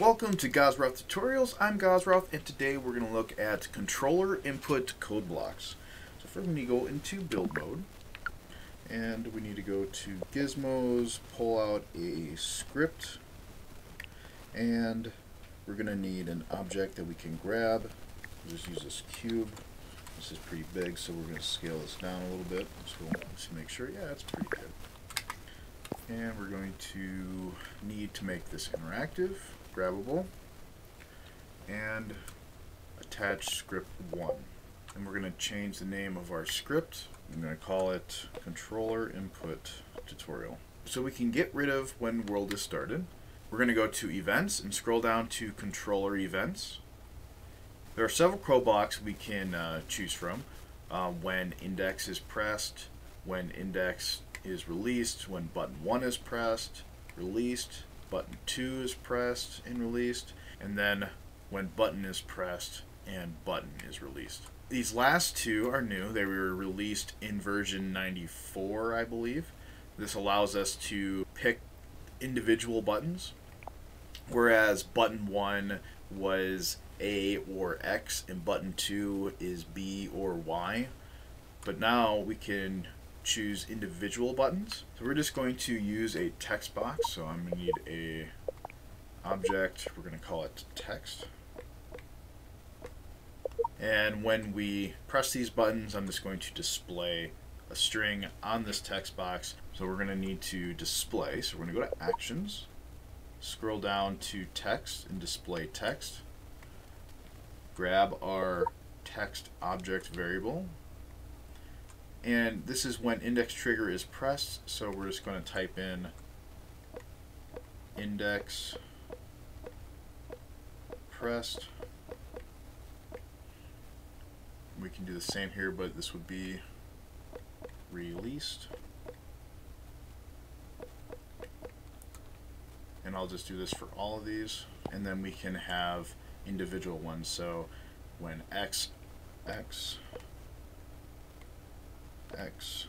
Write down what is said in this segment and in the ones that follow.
Welcome to GausRoth Tutorials. I'm GausRoth, and today we're going to look at controller input code blocks. So first we need to go into build mode, and we need to go to gizmos, pull out a script, and we're going to need an object that we can grab. We'll just use this cube. This is pretty big, so we're going to scale this down a little bit. So we'll just make sure, yeah, it's pretty good. And we're going to need to make this interactive grabbable, and attach script 1. And we're going to change the name of our script. I'm going to call it controller input tutorial. So we can get rid of when world is started. We're going to go to events and scroll down to controller events. There are several code blocks we can uh, choose from. Uh, when index is pressed, when index is released, when button 1 is pressed, released, button 2 is pressed and released, and then when button is pressed and button is released. These last two are new. They were released in version 94, I believe. This allows us to pick individual buttons, whereas button 1 was A or X and button 2 is B or Y. But now we can choose individual buttons. So we're just going to use a text box. So I'm going to need a object. We're going to call it text. And when we press these buttons, I'm just going to display a string on this text box. So we're going to need to display. So we're going to go to Actions, scroll down to Text and Display Text. Grab our text object variable and this is when index trigger is pressed. So we're just going to type in index pressed. We can do the same here but this would be released. And I'll just do this for all of these. And then we can have individual ones. So when x x X.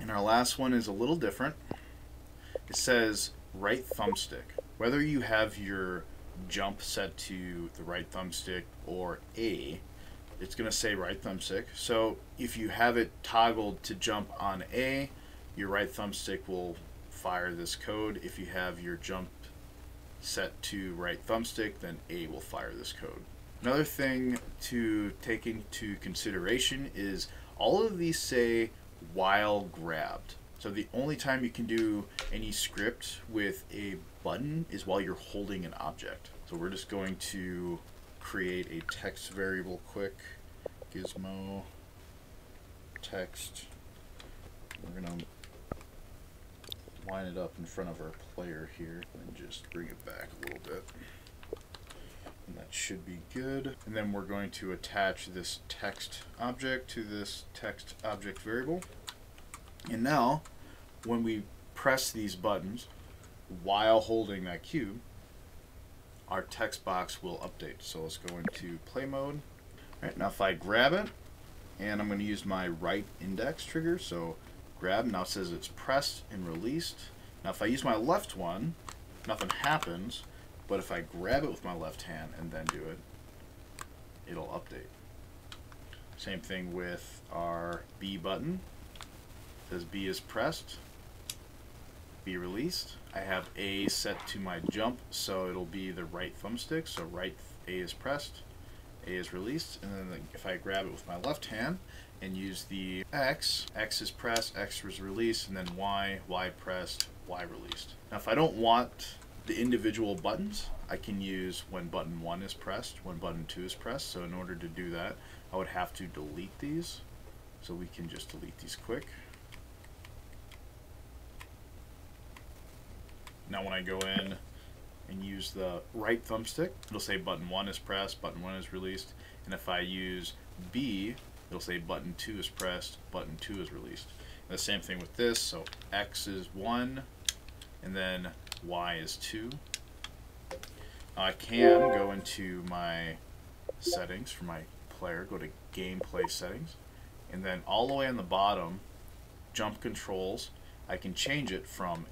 And our last one is a little different. It says right thumbstick. Whether you have your jump set to the right thumbstick or A, it's going to say right thumbstick. So if you have it toggled to jump on A, your right thumbstick will fire this code. If you have your jump set to right thumbstick, then A will fire this code. Another thing to take into consideration is all of these say while grabbed. So the only time you can do any script with a button is while you're holding an object. So we're just going to create a text variable quick, gizmo text. We're to line it up in front of our player here and just bring it back a little bit. And that should be good. And then we're going to attach this text object to this text object variable. And now, when we press these buttons while holding that cube, our text box will update. So let's go into play mode. All right, now if I grab it, and I'm going to use my right index trigger, so grab, now it says it's pressed and released. Now if I use my left one, nothing happens, but if I grab it with my left hand and then do it, it'll update. Same thing with our B button. It says B is pressed, B released. I have A set to my jump, so it'll be the right thumbstick. So right A is pressed, A is released, and then if I grab it with my left hand and use the X, X is pressed, X is released, and then Y, Y pressed, Y released. Now if I don't want the individual buttons I can use when button 1 is pressed, when button 2 is pressed. So in order to do that, I would have to delete these. So we can just delete these quick. Now when I go in and use the right thumbstick, it'll say button 1 is pressed, button 1 is released. And if I use B, it'll say button 2 is pressed, button 2 is released. And the same thing with this, so X is 1, and then Y is 2. I can go into my settings for my player, go to gameplay settings, and then all the way on the bottom, jump controls, I can change it from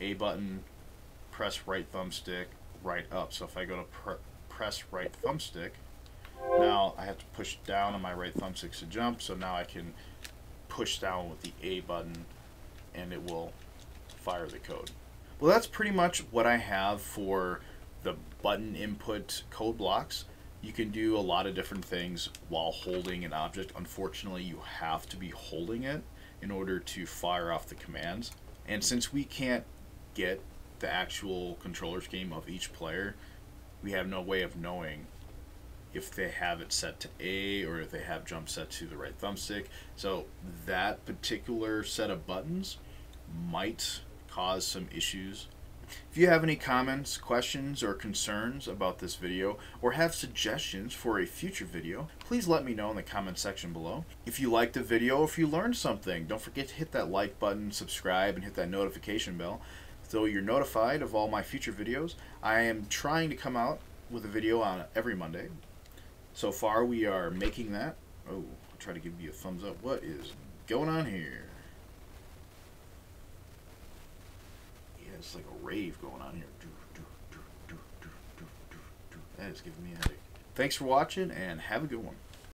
A button, press right thumbstick, right up. So if I go to pr press right thumbstick, now I have to push down on my right thumbstick to jump. So now I can push down with the A button and it will fire the code. Well, that's pretty much what I have for the button input code blocks. You can do a lot of different things while holding an object. Unfortunately, you have to be holding it in order to fire off the commands. And since we can't get the actual controller scheme of each player, we have no way of knowing if they have it set to A or if they have jump set to the right thumbstick. So that particular set of buttons might cause some issues. If you have any comments, questions, or concerns about this video, or have suggestions for a future video, please let me know in the comment section below. If you liked the video, if you learned something, don't forget to hit that like button, subscribe, and hit that notification bell so you're notified of all my future videos. I am trying to come out with a video on every Monday. So far, we are making that. Oh, I'll try to give you a thumbs up. What is going on here? Yeah, it's like a rave going on here. That is giving me a headache. Thanks for watching, and have a good one.